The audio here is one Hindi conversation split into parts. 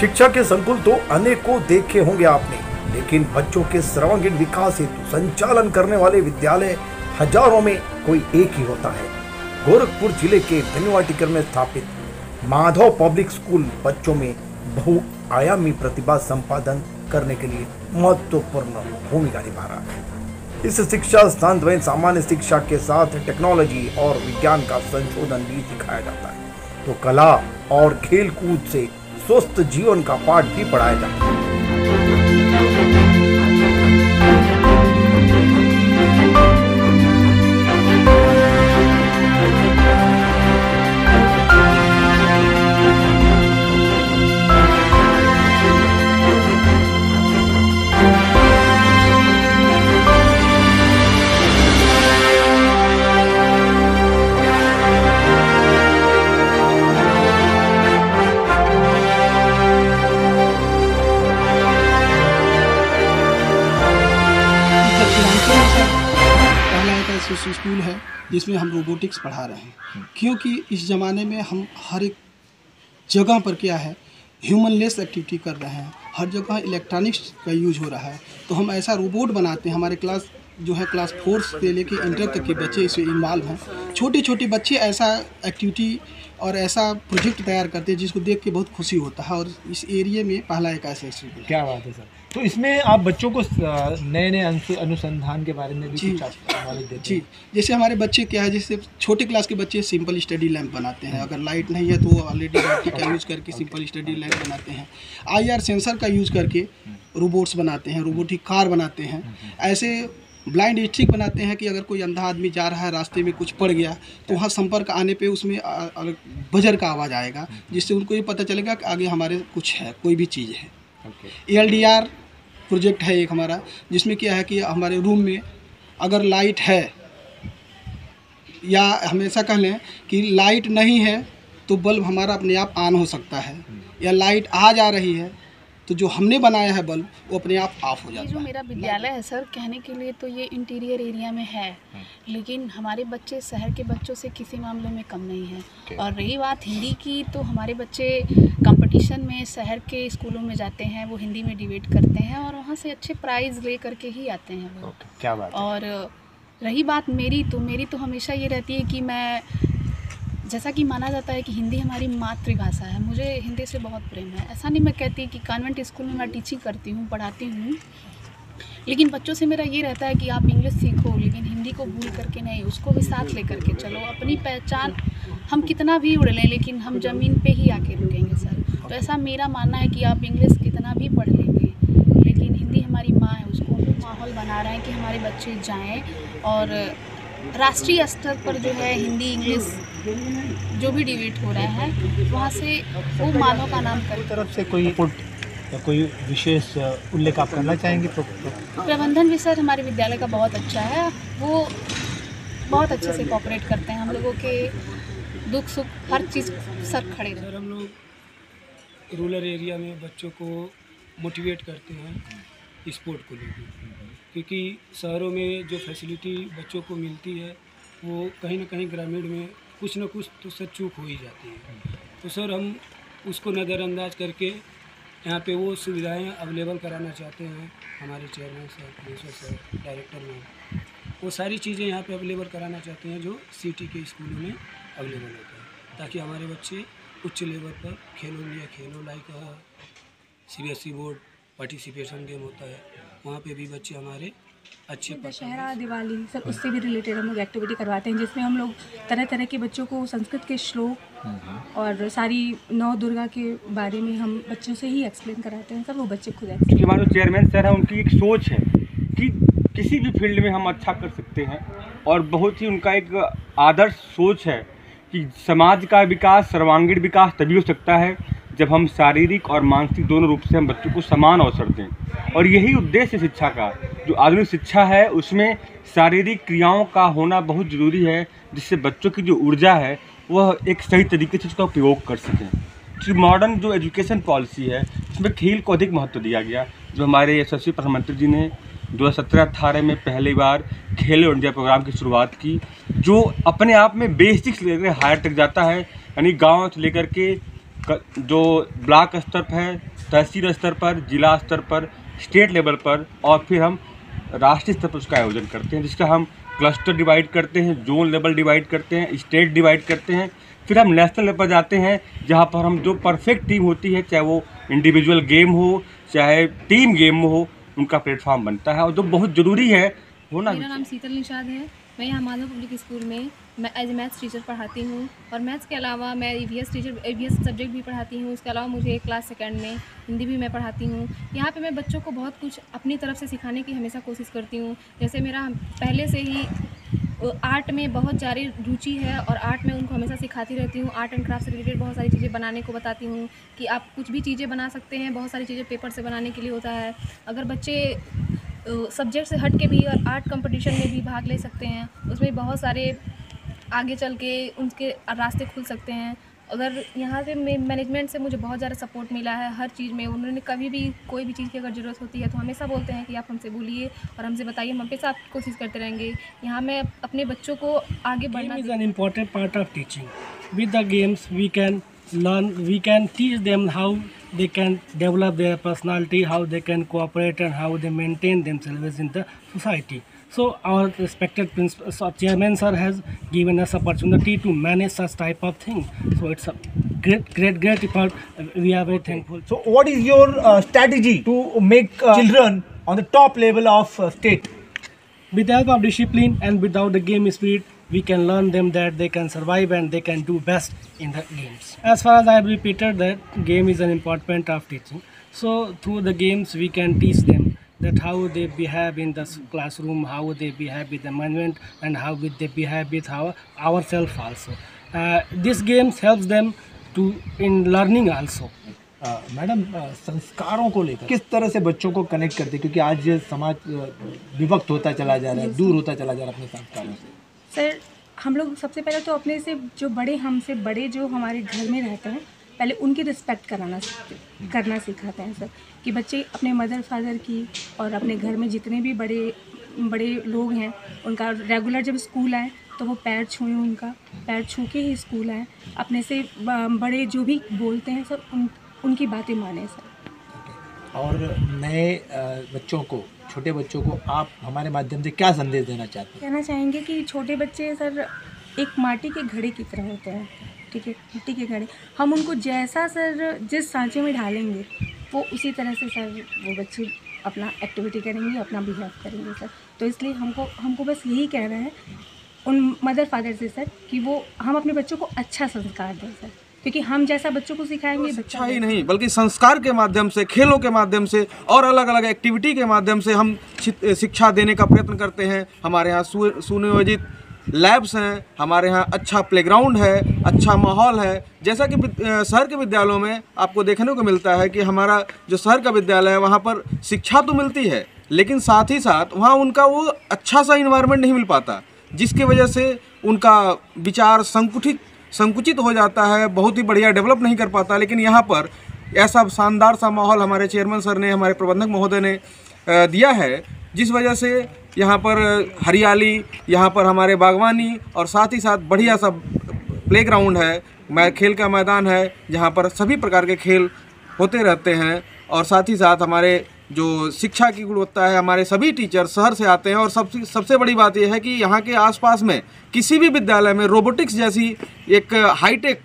शिक्षा के संकुल तो अनेकों देखे होंगे आपने, लेकिन बच्चों के सर्वांगीण विकास हेतु संचालन करने वाले विद्यालय हज़ारों में कोई एक ही होता है। गोरखपुर ज़िले के भिनवाटिकर में स्थापित माधव पब्लिक स्कूल बच्चों में बहुआयामी प्रतिभा संपादन करने के लिए महत्वपूर्ण भूमिका निभा रहा है। इस शिक्षा स्थान में सामान्य शिक्षा के साथ टेक्नोलॉजी और विज्ञान का संशोधन भी सिखाया जाता है। तो कला और खेल कूद से स्वस्थ जीवन का पाठ भी पढ़ाया जाता है। जिसमें हम रोबोटिक्स पढ़ा रहे हैं। क्योंकि इस ज़माने में हम हर एक जगह पर क्या है ह्यूमन लेस एक्टिविटी कर रहे हैं। हर जगह इलेक्ट्रॉनिक्स का यूज़ हो रहा है। तो हम ऐसा रोबोट बनाते हैं, हमारे क्लास जो है क्लास फोर से लेके इंटर तक के बच्चे इसमें इन्वॉल्व हैं। छोटे छोटे बच्चे ऐसा एक्टिविटी और ऐसा प्रोजेक्ट तैयार करते हैं जिसको देख के बहुत खुशी होता है और इस एरिया में पहला एक ऐसा स्कूल क्या बात है सर। तो इसमें आप बच्चों को नए नए अनुसंधान के बारे में भी जी। देते जी। हैं? जैसे हमारे बच्चे क्या है जैसे छोटे क्लास के बच्चे सिंपल स्टडी लैंप बनाते हैं। अगर लाइट नहीं है तो वो ऑलरेडी बैटरी का यूज़ करके सिंपल स्टडी लैंप बनाते हैं। आईआर सेंसर का यूज़ करके रोबोट्स बनाते हैं रोबोटिक कार बनाते हैं। ऐसे ब्लाइंड स्टिक बनाते हैं कि अगर कोई अंधा आदमी जा रहा है रास्ते में कुछ पड़ गया तो वहाँ संपर्क आने पे उसमें बजर का आवाज़ आएगा जिससे उनको ये पता चलेगा कि आगे हमारे कुछ है कोई भी चीज़ है। एल प्रोजेक्ट है एक हमारा जिसमें क्या है कि हमारे रूम में अगर लाइट है या हमेशा कह लें कि लाइट नहीं है तो बल्ब हमारा अपने आप ऑन हो सकता है या लाइट आ जा रही है तो जो हमने बनाया है बल्ब वो अपने आप ऑफ़ हो ये जाता जो मेरा विद्यालय है सर कहने के लिए तो ये इंटीरियर एरिया में है लेकिन हमारे बच्चे शहर के बच्चों से किसी मामले में कम नहीं है। और रही बात हिंदी की तो हमारे बच्चे कंपटीशन में शहर के स्कूलों में जाते हैं वो हिंदी में डिबेट करते हैं और वहाँ से अच्छे प्राइज़ ले करके ही आते हैं वो। क्या बात और रही बात मेरी तो मेरी तो हमेशा ये रहती है कि मैं जैसा कि माना जाता है कि हिंदी हमारी मातृभाषा है, मुझे हिंदी से बहुत प्रेम है। ऐसा नहीं मैं कहती कि कॉन्वेंट स्कूल में मैं टीचिंग करती हूँ, पढ़ाती हूँ, लेकिन बच्चों से मेरा ये रहता है कि आप इंग्लिश सीखो, लेकिन हिंदी को भूल करके नहीं, उसको भी साथ ले करके चलो। अपनी पहचान हम कितना भी उड़ लें, लेकिन हम ज़मीन पे ही आके रुकेंगे, सर। तो ऐसा मेरा मानना है कि आप इंग्लिश कितना भी पढ़ लेंगे, लेकिन हिंदी हमारी माँ है, उसको हम माहौल बना रहे हैं कि हमारे बच्चे जाएँ और राष्ट्रीय स्तर पर जो है हिंदी इंग्लिश जो भी डिबेट हो रहा है वहाँ से वो मानव का नाम कर तरफ़ से कोई या कोई विशेष उल्लेख आप करना चाहेंगे तो, तो प्रबंधन भी सर हमारे विद्यालय का बहुत अच्छा है। वो बहुत अच्छे से कोऑपरेट करते हैं हम लोगों के दुख सुख हर चीज़ सर खड़े रहते हैं। सर हम लोग रूरल एरिया में बच्चों को मोटिवेट करते हैं स्पोर्ट को लेकर क्योंकि शहरों में जो फैसिलिटी बच्चों को मिलती है वो कहीं ना कहीं ग्रामीण में कुछ ना कुछ तो सर चूक हो ही जाती है। तो सर हम उसको नज़रअंदाज करके यहाँ पे वो सुविधाएँ अवेलेबल कराना चाहते हैं, हमारे chairman sir principal sir director में वो सारी चीज़ें यहाँ पे अवेलेबल कराना चाहते हैं जो सिटी के स्कूलों में अवेलेबल होते हैं, ताकि हमारे बच्चे उच्च लेवल पर खेलो इंडिया खेलो like C B S E board participation game होता है, वहाँ पे भी बच्चे हमारे अच्छे दशहरा दिवाली सब उससे भी रिलेटेड हम लोग एक्टिविटी करवाते हैं जिसमें हम लोग तरह तरह के बच्चों को संस्कृत के श्लोक और सारी नौ दुर्गा के बारे में हम बच्चों से ही एक्सप्लेन कराते हैं सब वो बच्चे खुद क्योंकि हमारे जो चेयरमैन सर हैं उनकी एक सोच है कि किसी भी फ़ील्ड में हम अच्छा कर सकते हैं और बहुत ही उनका एक आदर्श सोच है कि समाज का विकास सर्वांगीण विकास तभी हो सकता है जब हम शारीरिक और मानसिक दोनों रूप से हम बच्चों को समान अवसर दें। और यही उद्देश्य शिक्षा का जो आधुनिक शिक्षा है, उसमें शारीरिक क्रियाओं का होना बहुत ज़रूरी है, जिससे बच्चों की जो ऊर्जा है, वह एक सही तरीके से उसका उपयोग कर सकें। मॉडर्न जो एजुकेशन पॉलिसी है, उसमें खेल को अधिक महत्व दिया गया। जो हमारे यशस्वी प्रधानमंत्री जी ने दो हज़ार सत्रह में पहली बार खेलो इंडिया प्रोग्राम की शुरुआत की, जो अपने आप में बेसिक्स लेकर हायर तक जाता है, यानी गाँव से लेकर के जो ब्लॉक स्तर पर है तहसील स्तर पर, जिला स्तर पर, स्टेट लेवल पर, और फिर हम राष्ट्रीय स्तर पर उसका आयोजन करते हैं, जिसका हम क्लस्टर डिवाइड करते हैं जोन लेवल डिवाइड करते हैं स्टेट डिवाइड करते हैं। फिर हम नेशनल लेवल पर जाते हैं, जहाँ पर हम जो परफेक्ट टीम होती है, चाहे वो इंडिविजुअल गेम हो, चाहे टीम गेम हो, उनका प्लेटफॉर्म बनता है। और जो बहुत ज़रूरी है होना मेरा नाम शीतल निषाद है। मैं यहाँ माधव पब्लिक स्कूल में मैं एज ए मैथ्स टीचर पढ़ाती हूँ और मैथ्स के अलावा मैं ई टीचर ई सब्जेक्ट भी पढ़ाती हूँ। उसके अलावा मुझे क्लास सेकंड में हिंदी भी मैं पढ़ाती हूँ। यहाँ पे मैं बच्चों को बहुत कुछ अपनी तरफ़ से सिखाने की हमेशा कोशिश करती हूँ। जैसे मेरा पहले से ही आर्ट में बहुत ज़्यादा रुचि है और आर्ट में उनको हमेशा सिखाती रहती हूँ। आर्ट एंड क्राफ्ट से रिलेटेड बहुत सारी चीज़ें बनाने को बताती हूँ कि आप कुछ भी चीज़ें बना सकते हैं। बहुत सारी चीज़ें पेपर से बनाने के लिए होता है। अगर बच्चे सब्जेक्ट से हट के भी और आर्ट कंपटीशन में भी भाग ले सकते हैं। उसमें बहुत सारे आगे चल के उनके रास्ते खुल सकते हैं। अगर यहाँ से मैनेजमेंट से मुझे बहुत ज़्यादा सपोर्ट मिला है हर चीज़ में उन्होंने कभी भी कोई भी चीज़ की अगर ज़रूरत होती है तो हमेशा बोलते हैं कि आप हमसे बोलिए और हमसे बताइए हम हमेशा आप कोशिश करते रहेंगे। यहाँ मैं अपने बच्चों को आगे बढ़ना Game is an important part of teaching. With the we can learn, we can teach them how they can develop their personality, how they can cooperate, and how they maintain themselves in the society. So our respected principal, so chairman sir has given us opportunity to manage such type of thing. So it's a great, great, great effort. We are very thankful. So, what is your uh, strategy to make uh, children on the top level of uh, state? with the help of discipline and without the game spirit we can learn them that they can survive and they can do best in the games as far as i have repeated that game is an important part of teaching so through the games we can teach them that how they behave in the s- classroom how they behave with the management and how with they behave with our ourselves also uh, this games helps them to in learning also uh, madam uh, संस्कारों को लेकर किस तरह से बच्चों को कनेक्ट करते हैं क्योंकि आज समाज अ, विभक्त होता चला जा रहा है दूर होता चला जा रहा है अपने संस्कारों से सर, हम लोग सबसे पहले तो अपने से जो बड़े हमसे बड़े जो हमारे घर में रहते हैं, पहले उनकी रिस्पेक्ट कराना करना सिखाते हैं, सर, कि बच्चे अपने मदर फादर की और अपने घर में जितने भी बड़े बड़े लोग हैं, उनका रेगुलर जब स्कूल आए तो वो पैर छुएँ उनका, पैर छू के ही स्कूल आए। अपने से बड़े जो भी बोलते हैं, सर, उन, उनकी बातें माने, सर। और नए बच्चों को छोटे बच्चों को आप हमारे माध्यम से क्या संदेश देना चाहते हैं? कहना चाहेंगे कि छोटे बच्चे सर एक माटी के घड़े की तरह होते हैं, ठीक है? मिट्टी के घड़े। हम उनको जैसा सर जिस सांचे में ढालेंगे, वो उसी तरह से सर वो बच्चे अपना एक्टिविटी करेंगे, अपना बिहेव करेंगे सर। तो इसलिए हमको हमको बस यही कहना है, उन मदर फादर से सर कि वो, हम अपने बच्चों को अच्छा संस्कार दें सर। क्योंकि हम जैसा बच्चों को सिखाएँगे शिक्षा बच्चा ही नहीं बल्कि संस्कार के माध्यम से खेलों के माध्यम से और अलग अलग एक्टिविटी के माध्यम से हम शिक्षा देने का प्रयत्न करते हैं। हमारे यहाँ सुनियोजित लैब्स हैं हमारे यहाँ अच्छा प्लेग्राउंड है अच्छा माहौल है। जैसा कि शहर के विद्यालयों में आपको देखने को मिलता है कि हमारा जो शहर का विद्यालय है वहाँ पर शिक्षा तो मिलती है लेकिन साथ ही साथ वहाँ उनका वो अच्छा सा इन्वायरमेंट नहीं मिल पाता जिसकी वजह से उनका विचार संकुचित संकुचित हो जाता है, बहुत ही बढ़िया डेवलप नहीं कर पाता, लेकिन यहाँ पर ऐसा शानदार सा माहौल हमारे चेयरमैन सर ने, हमारे प्रबंधक महोदय ने दिया है, जिस वजह से यहाँ पर हरियाली, यहाँ पर हमारे बागवानी और साथ ही साथ बढ़िया सा प्लेग्राउंड है खेल का मैदान है, जहाँ पर सभी प्रकार के खेल होते रहते हैं और साथ ही साथ हमारे जो शिक्षा की गुणवत्ता है, हमारे सभी टीचर शहर से आते हैं और सबसे सबसे बड़ी बात यह है कि यहाँ के आसपास में किसी भी विद्यालय में रोबोटिक्स जैसी एक हाईटेक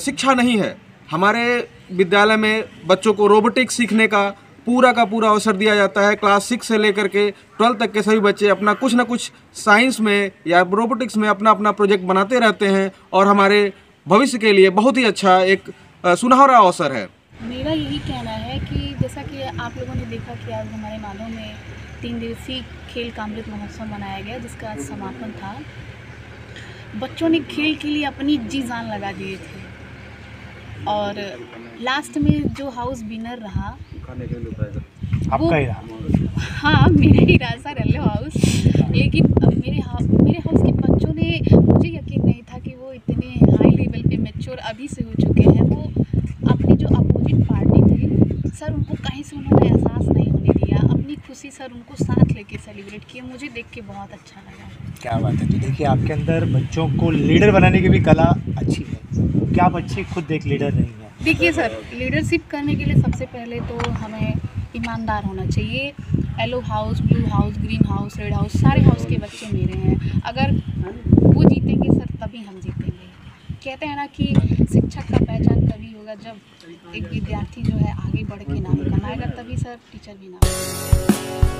शिक्षा नहीं है। हमारे विद्यालय में बच्चों को रोबोटिक्स सीखने का पूरा का पूरा अवसर दिया जाता है। क्लास सिक्स से लेकर के ट्वेल्थ तक के सभी बच्चे अपना कुछ ना कुछ साइंस में या रोबोटिक्स में अपना अपना प्रोजेक्ट बनाते रहते हैं और हमारे भविष्य के लिए बहुत ही अच्छा एक सुनहरा अवसर है। मेरा यही कहना है कि जैसा कि आप लोगों ने देखा कि आज हमारे मानव में तीन दिवसीय खेल का अमृत महोत्सव मनाया गया जिसका आज समापन था। बच्चों ने खेल के लिए अपनी जी जान लगा दिए थे। और लास्ट में जो हाउस विनर रहा वो- आपका ही रहा। हाँ मेरा ही रहा सर येलो हाउस लेकिन मेरे हाउस मेरे हाउस के बच्चों ने मुझे यकीन नहीं था कि वो इतने हाई लेवल पे मेच्योर अभी से हो चुके हैं वो अपनी जो अपोजिट पार्टी थी सर उनको कहीं से उन्होंने एहसास नहीं होने दिया अपनी खुशी सर उनको साथ लेके सेलिब्रेट किए मुझे देख के बहुत अच्छा लगा। क्या बात है। तो देखिए आपके अंदर बच्चों को लीडर बनाने की भी कला अच्छी है। क्या बच्चे खुद एक लीडर नहीं है? देखिए सर लीडरशिप करने के लिए सबसे पहले तो हमें ईमानदार होना चाहिए। Yellow house blue house green house red house सारे हाउस के बच्चे मेरे हैं। अगर वो जीतेंगे सर तभी हम जीतेंगे। कहते हैं ना कि शिक्षक का पहचान कभी होगा जब एक विद्यार्थी जो है आगे बढ़ के नाम कमाएगा, तभी सर टीचर भी नाम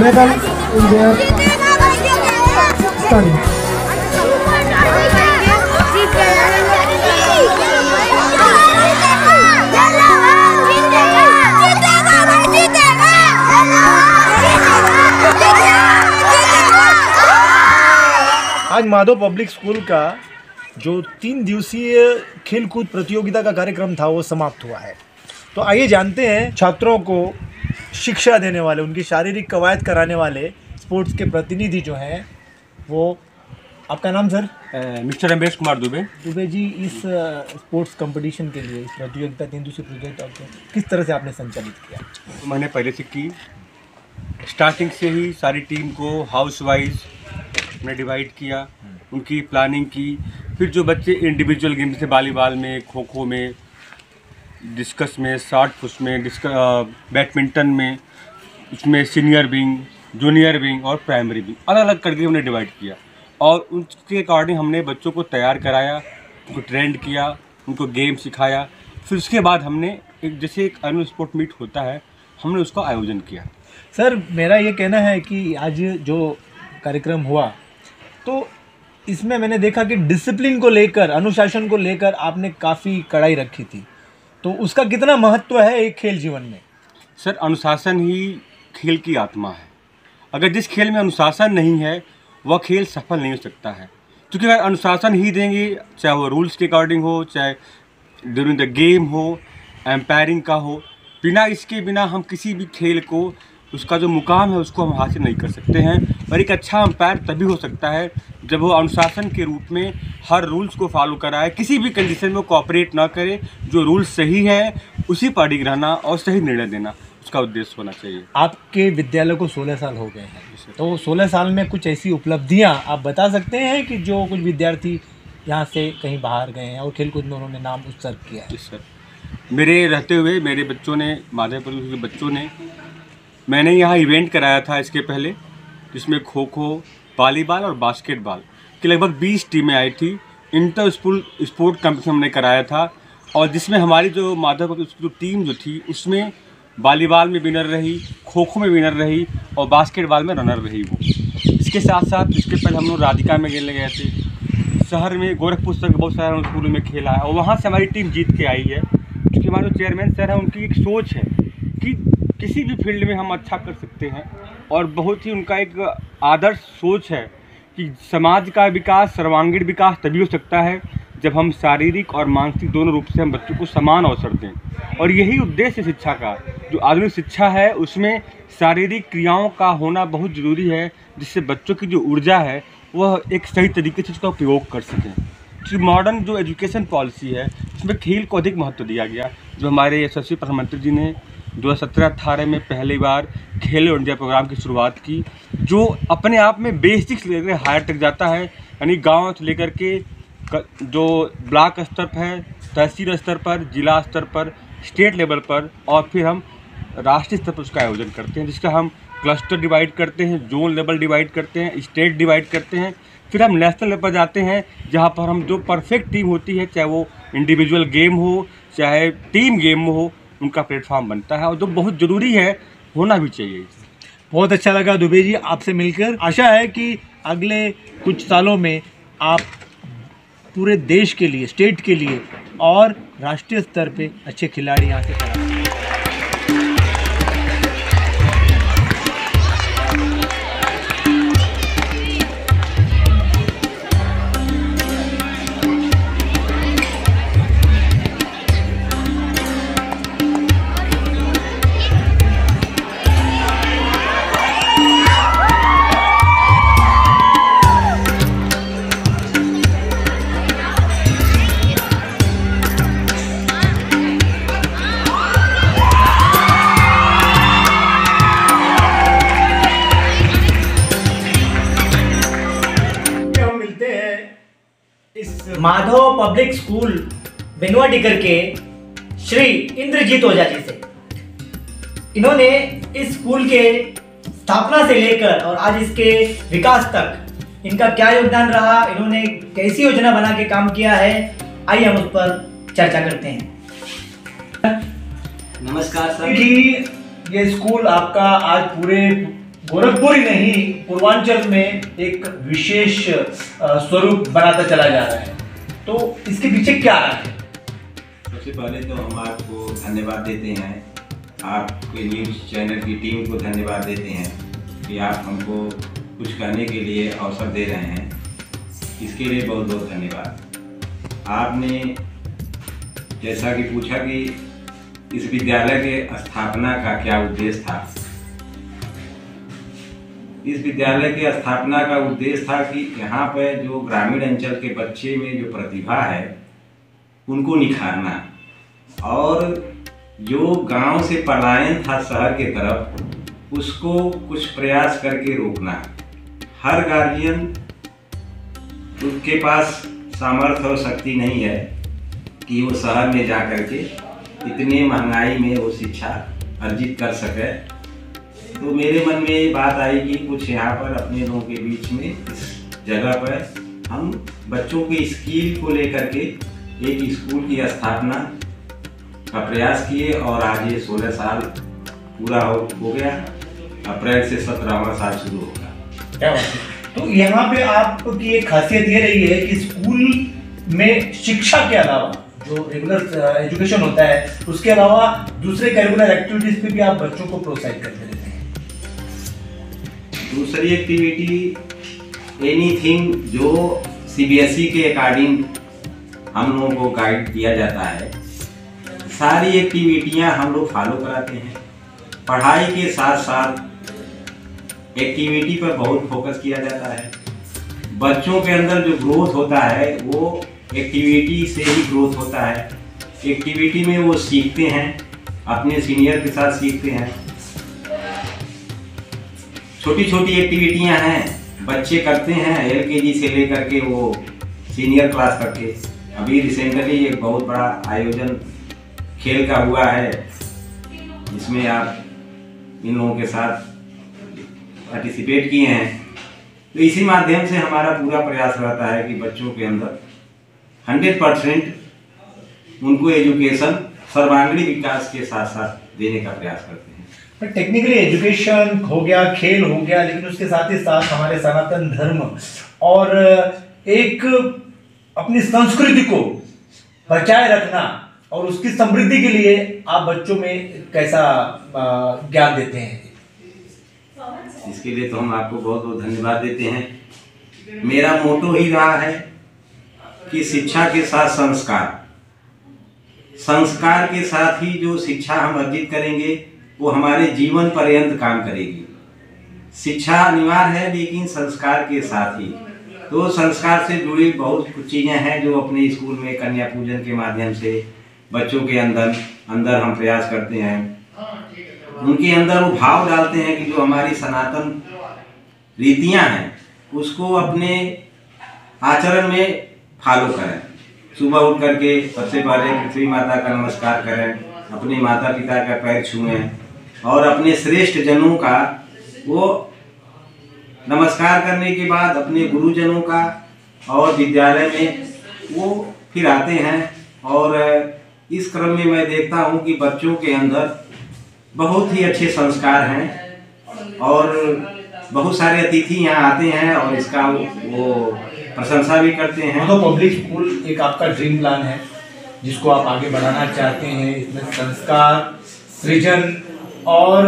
medal in their study. आज माधव पब्लिक स्कूल का जो तीन दिवसीय खेलकूद प्रतियोगिता का कार्यक्रम था, वो समाप्त हुआ है तो आइए जानते हैं छात्रों को शिक्षा देने वाले उनकी शारीरिक कवायद कराने वाले स्पोर्ट्स के प्रतिनिधि जो हैं वो आपका नाम सर? मिस्टर रमेश कुमार दुबे। दुबे जी इस स्पोर्ट्स कंपटीशन के लिए इस प्रतियोगिता तीन दूसरी प्रतियोगिता को किस तरह से आपने संचालित किया? तो मैंने पहले से की स्टार्टिंग से ही सारी टीम को हाउस वाइज हमने डिवाइड किया उनकी प्लानिंग की फिर जो बच्चे इंडिविजुअल गेम जैसे वॉलीबॉल में खो खो में डिस्कस में, शॉर्ट पुश में बैडमिंटन में, उसमें सीनियर विंग, जूनियर विंग और प्राइमरी विंग अलग अलग करके हमने डिवाइड किया। और उसके अकॉर्डिंग हमने बच्चों को तैयार कराया, उनको ट्रेंड किया, उनको गेम सिखाया। फिर उसके बाद हमने एक, जैसे एक अनुअल स्पोर्ट मीट होता है, हमने उसका आयोजन किया। सर, मेरा ये कहना है कि आज जो कार्यक्रम हुआ तो इसमें मैंने देखा कि डिसिप्लिन को लेकर, अनुशासन को लेकर आपने काफ़ी कड़ाई रखी थी। तो उसका कितना महत्व है एक खेल जीवन में? सर, अनुशासन ही खेल की आत्मा है। अगर जिस खेल में अनुशासन नहीं है, वह खेल सफल नहीं हो सकता है। क्योंकि अगर अनुशासन ही देंगे, चाहे वो रूल्स के अकॉर्डिंग हो, चाहे ड्यूरिंग द गेम हो एम्पायरिंग का हो, बिना इसके बिना हम किसी भी खेल को उसका जो मुकाम है उसको हम हासिल नहीं कर सकते हैं। और एक अच्छा अंपायर तभी हो सकता है जब वो अनुशासन के रूप में हर रूल्स को फॉलो कराए किसी भी कंडीशन में कोऑपरेट ना करे जो रूल्स सही है उसी पर अडिग रहना और सही निर्णय देना उसका उद्देश्य होना चाहिए। आपके विद्यालय को 16 साल हो गए हैं तो 16 साल में कुछ ऐसी उपलब्धियाँ आप बता सकते हैं कि जो कुछ विद्यार्थी यहाँ से कहीं बाहर गए हैं और खेलकूद में उन्होंने नाम उत्सर्ग किया है? सर। मेरे रहते हुए मेरे बच्चों ने माधवपुर के बच्चों ने मैंने यहाँ इवेंट कराया था इसके पहले, जिसमें खो खो वॉलीबॉल और बास्केटबॉल की लगभग 20 टीमें आई थी। इंटर स्कूल स्पोर्ट कंपटीशन हमने कराया था और जिसमें हमारी जो माधवपुर की जो टीम जो थी, उसमें वॉलीबॉल में विनर रही खो खो में विनर रही और बास्केटबॉल में रनर रही वो। इसके साथ साथ इसके पहले हम लोग राधिका में खेलने गए थे। शहर में, गोरखपुर तक बहुत सारे स्कूलों में खेला है और वहाँ से हमारी टीम जीत के आई है। क्योंकि हमारे जो चेयरमैन सर हैं, उनकी एक सोच है कि किसी भी फ़ील्ड में हम अच्छा कर सकते हैं और बहुत ही उनका एक आदर्श सोच है कि समाज का विकास, सर्वांगीण विकास तभी हो सकता है जब हम शारीरिक और मानसिक दोनों रूप से हम बच्चों को समान अवसर दें। और यही उद्देश्य शिक्षा का, जो आधुनिक शिक्षा है, उसमें शारीरिक क्रियाओं का होना बहुत ज़रूरी है, जिससे बच्चों की जो ऊर्जा है, वह एक सही तरीके से उसका उपयोग कर सकें। जो मॉडर्न जो एजुकेशन पॉलिसी है, उसमें खेल को अधिक महत्व दिया गया, जो हमारे यशस्वी प्रधानमंत्री जी ने दो हज़ार में पहली बार खेलो इंडिया प्रोग्राम की शुरुआत की, जो अपने आप में बेसिक्स लेकर हायर तक जाता है, यानी गाँव से लेकर के जो ब्लॉक स्तर पर है, तहसील स्तर पर, जिला स्तर पर, स्टेट लेवल पर, और फिर हम राष्ट्रीय स्तर पर उसका आयोजन करते हैं, जिसका हम क्लस्टर डिवाइड करते हैं, जोन लेवल डिवाइड करते हैं, स्टेट डिवाइड करते हैं, फिर हम नेशनल लेवल पर जाते हैं, जहाँ पर हम जो परफेक्ट टीम होती है, चाहे वो इंडिविजुअल गेम हो, चाहे टीम गेम हो उनका प्लेटफॉर्म बनता है और जो बहुत ज़रूरी है, होना भी चाहिए। बहुत अच्छा लगा दुबे जी आपसे मिलकर। आशा है कि अगले कुछ सालों में आप पूरे देश के लिए, स्टेट के लिए और राष्ट्रीय स्तर पे अच्छे खिलाड़ी यहाँ से माधव पब्लिक स्कूल बेनुआ टिकर के श्री इंद्रजीत ओझा जी से। इन्होंने इस स्कूल के स्थापना से लेकर और आज इसके विकास तक इनका क्या योगदान रहा इन्होंने कैसी योजना बना के काम किया है आइए हम उस पर चर्चा करते हैं। नमस्कार सर। कि ये स्कूल आपका आज पूरे गोरखपुर ही नहीं पूर्वांचल में एक विशेष स्वरूप बनाता चला जा रहा है। तो इसके पीछे क्या रहा है? सबसे पहले तो हम आपको धन्यवाद देते हैं। आपके न्यूज़ चैनल की टीम को धन्यवाद देते हैं कि आप हमको कुछ करने के लिए अवसर दे रहे हैं। इसके लिए बहुत बहुत धन्यवाद। आपने जैसा कि पूछा कि इस विद्यालय के स्थापना का क्या उद्देश्य था? इस विद्यालय के स्थापना का उद्देश्य था कि यहाँ पर जो ग्रामीण अंचल के बच्चे में जो प्रतिभा है, उनको निखारना। और जो गाँव से पलायन था शहर के तरफ़, उसको कुछ प्रयास करके रोकना। हर गार्जियन उसके पास सामर्थ्य और शक्ति नहीं है कि वो शहर में जा कर के इतने महँगाई में वो शिक्षा अर्जित कर सके। तो मेरे मन में ये बात आई कि कुछ यहाँ पर अपने लोगों के बीच में इस जगह पर हम बच्चों के स्किल को लेकर के एक स्कूल की स्थापना का प्रयास किए और आज ये सोलह साल पूरा हो, हो गया। अप्रैल से सत्रहवा साल शुरू होगा। तो यहाँ पे आपकी एक खासियत ये रही है कि स्कूल में शिक्षा के अलावा जो रेगुलर एजुकेशन होता है उसके अलावा दूसरे करिकुलर एक्टिविटीज़ पे भी आप बच्चों को प्रोत्साहित करते रहते हैं। दूसरी एक्टिविटी एनीथिंग जो सीबीएसई के अकॉर्डिंग हम लोगों को गाइड किया जाता है, सारी एक्टिविटियाँ हम लोग फॉलो कराते हैं। पढ़ाई के साथ साथ एक्टिविटी पर बहुत फोकस किया जाता है। बच्चों के अंदर जो ग्रोथ होता है, वो एक्टिविटी से ही ग्रोथ होता है। एक्टिविटी में वो सीखते हैं, अपने सीनियर के साथ सीखते हैं। छोटी छोटी एक्टिविटियाँ हैं, बच्चे करते हैं एलकेजी से लेकर के वो सीनियर क्लास तक के। अभी रिसेंटली एक बहुत बड़ा आयोजन खेल का हुआ है, जिसमें आप इन लोगों के साथ पार्टिसिपेट किए हैं। तो इसी माध्यम से हमारा पूरा प्रयास रहता है कि बच्चों के अंदर हंड्रेड परसेंट उनको एजुकेशन सर्वांगीण विकास के साथ साथ देने का प्रयास करते हैं टेक्निकली एजुकेशन हो गया, खेल हो गया, लेकिन उसके साथ ही साथ हमारे सनातन धर्म और एक अपनी संस्कृति को बचाए रखना और उसकी समृद्धि के लिए आप बच्चों में कैसा ज्ञान देते हैं? इसके लिए तो हम आपको बहुत बहुत धन्यवाद देते हैं। मेरा मोटो ही रहा है कि शिक्षा के साथ संस्कार। संस्कार के साथ ही जो शिक्षा हम अर्जित करेंगे वो हमारे जीवन पर्यंत काम करेगी। शिक्षा अनिवार्य है, लेकिन संस्कार के साथ ही। तो संस्कार से जुड़ी बहुत कुछ चीज़ें हैं जो अपने स्कूल में कन्या पूजन के माध्यम से बच्चों के अंदर अंदर हम प्रयास करते हैं। उनके अंदर वो भाव डालते हैं कि जो हमारी सनातन रीतियाँ हैं, उसको अपने आचरण में फॉलो करें। सुबह उठ करके सबसे पहले पृथ्वी माता का नमस्कार करें, अपने माता पिता का पैर छुएँ और अपने श्रेष्ठ जनों का वो नमस्कार करने के बाद अपने गुरुजनों का और विद्यालय में वो फिर आते हैं। और इस क्रम में मैं देखता हूँ कि बच्चों के अंदर बहुत ही अच्छे संस्कार हैं और बहुत सारे अतिथि यहाँ आते हैं और इसका वो, प्रशंसा भी करते हैं। तो पब्लिक स्कूल एक आपका ड्रीम प्लान है जिसको आप आगे बढ़ाना चाहते हैं। इसमें संस्कार सृजन और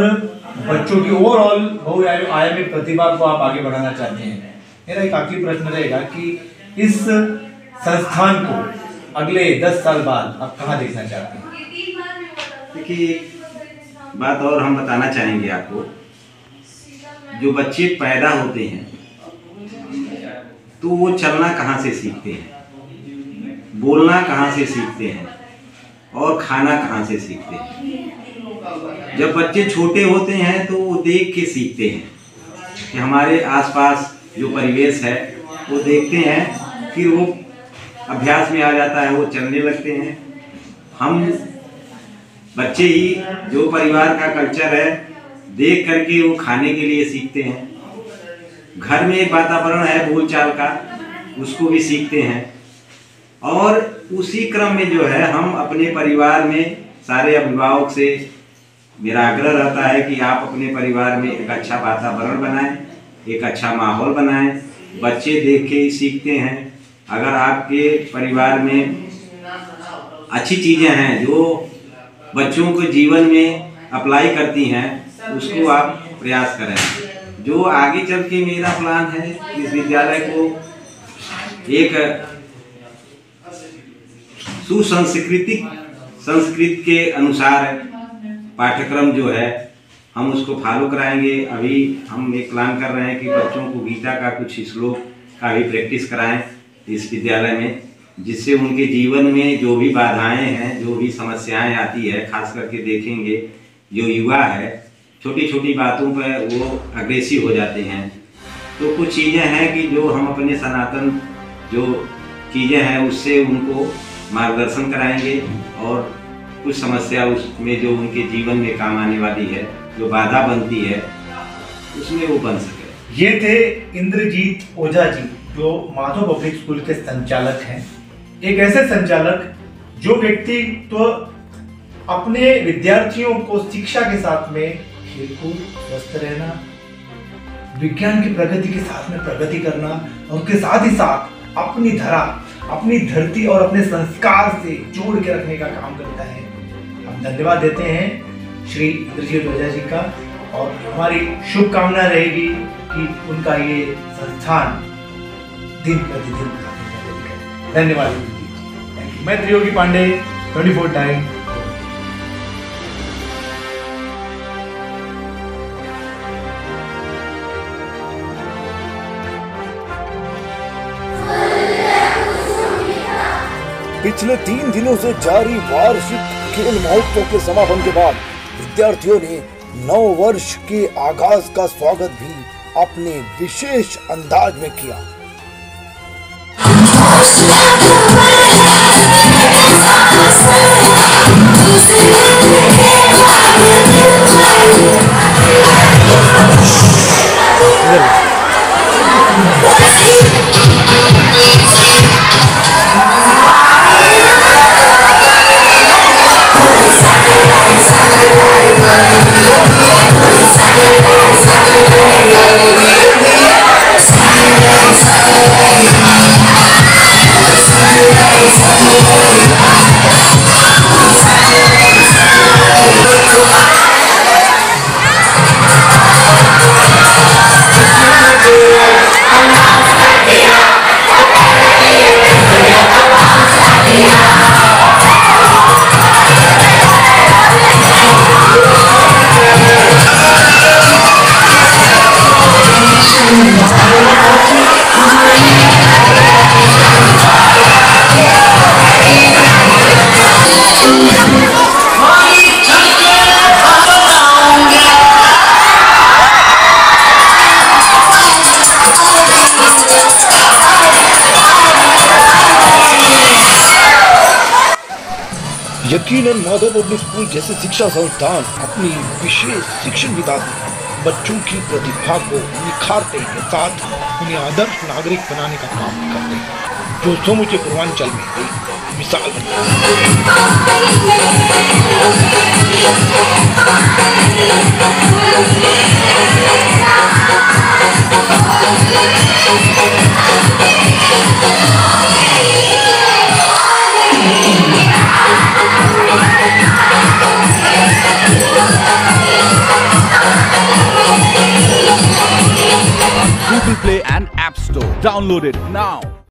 बच्चों की ओवरऑल बहुआयामी प्रतिभा को आप आगे बढ़ाना चाहते हैं। मेरा एक आखिरी प्रश्न रहेगा कि इस संस्थान को अगले दस साल बाद आप कहाँ देखना चाहते हैं? देखिए, बात और हम बताना चाहेंगे आपको। जो बच्चे पैदा होते हैं तो वो चलना कहाँ से सीखते हैं? बोलना कहाँ से सीखते हैं? और खाना कहाँ से सीखते हैं? जब बच्चे छोटे होते हैं तो वो देख के सीखते हैं कि हमारे आसपास जो परिवेश है, वो देखते हैं फिर वो अभ्यास में आ जाता है, वो चलने लगते हैं। हम बच्चे ही जो परिवार का कल्चर है, देख करके वो खाने के लिए सीखते हैं। घर में एक वातावरण है बोलचाल का, उसको भी सीखते हैं। और उसी क्रम में जो है, हम अपने परिवार में सारे अभिभावक से मेरा आग्रह रहता है कि आप अपने परिवार में एक अच्छा वातावरण बनाएँ, एक अच्छा माहौल बनाएँ। बच्चे देख के ही सीखते हैं। अगर आपके परिवार में अच्छी चीज़ें हैं जो बच्चों को जीवन में अप्लाई करती हैं, उसको आप प्रयास करें। जो आगे चल के मेरा प्लान है, इस विद्यालय को एक सुसंस्कृतिक संस्कृत के अनुसार पाठ्यक्रम जो है, हम उसको फॉलो कराएँगे। अभी हम एक प्लान कर रहे हैं कि बच्चों को गीता का कुछ श्लोक का भी प्रैक्टिस कराएँ इस विद्यालय में, जिससे उनके जीवन में जो भी बाधाएँ हैं, जो भी समस्याएँ आती है, खास करके देखेंगे, जो युवा है छोटी छोटी बातों पर वो अग्रेसिव हो जाते हैं। तो कुछ चीज़ें हैं कि जो हम अपने सनातन जो चीज़ें हैं, उससे उनको मार्गदर्शन कराएँगे और कुछ समस्या उसमें जो उनके जीवन में काम आने वाली है, जो बाधा बनती है, उसमें वो बन सके। ये थे इंद्रजीत ओझा जी जो माधव पब्लिक स्कूल के संचालक हैं। एक ऐसे संचालक, जो व्यक्ति तो अपने विद्यार्थियों को शिक्षा के साथ में खेलकूद, स्वस्थ रहना, विज्ञान की प्रगति के साथ में प्रगति करना और उसके साथ ही साथ अपनी धरा, अपनी धरती और अपने संस्कार से जोड़ के रखने का काम करता है। धन्यवाद देते हैं श्री इंद्रजीत ओझा जी का और हमारी शुभकामना रहेगी कि उनका ये संस्थान दिन प्रतिदिन धन्यवाद। मैं Triyogi Pandey twenty four time पिछले तीन दिनों से जारी वार्षिक खेल महोत्सव के समापन के बाद विद्यार्थियों ने नव वर्ष के आगाज़ का स्वागत भी अपने विशेष अंदाज में किया। यकीनन माधव पब्लिक स्कूल जैसे शिक्षा संस्थान अपनी विशेष शिक्षण में बच्चों की प्रतिभा को निखारते के साथ उन्हें आदर्श नागरिक बनाने का काम करते हैं। जो समूचे पूर्वांचल में एक मिसाल Google Play and App Store. Download it now.